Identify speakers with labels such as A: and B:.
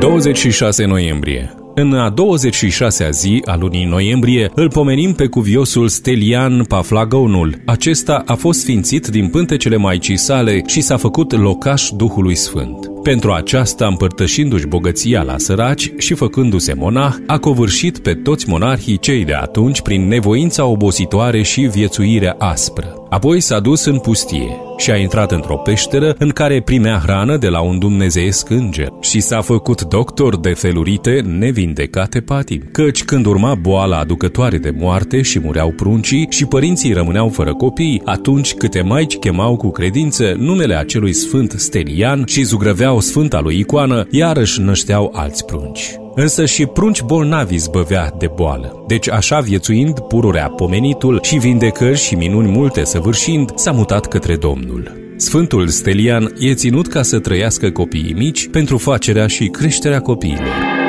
A: 26 noiembrie în a 26-a zi a lunii noiembrie îl pomenim pe cuviosul Stelian Paflagonul. Acesta a fost sfințit din pântecele Maicii sale și s-a făcut locaș Duhului Sfânt. Pentru aceasta, împărtășindu-și bogăția la săraci și făcându-se monah, a covârșit pe toți monarhii cei de atunci prin nevoința obositoare și viețuirea aspră. Apoi s-a dus în pustie și a intrat într-o peșteră în care primea hrană de la un dumnezeiesc înger și s-a făcut doctor de felurite nevindecate patim. Căci când urma boala aducătoare de moarte și mureau pruncii și părinții rămâneau fără copii, atunci câte maici chemau cu credință numele acelui sfânt Stelian și zugrăveau sfânta lui icoană, iarăși nășteau alți prunci. Însă și prunci bolnavi zbăvea de boală. Deci așa viețuind pururea pomenitul și vindecări și minuni multe săvârșind, s-a mutat către Domnul. Sfântul Stelian e ținut ca să trăiască copiii mici pentru facerea și creșterea copiilor.